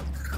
Come on.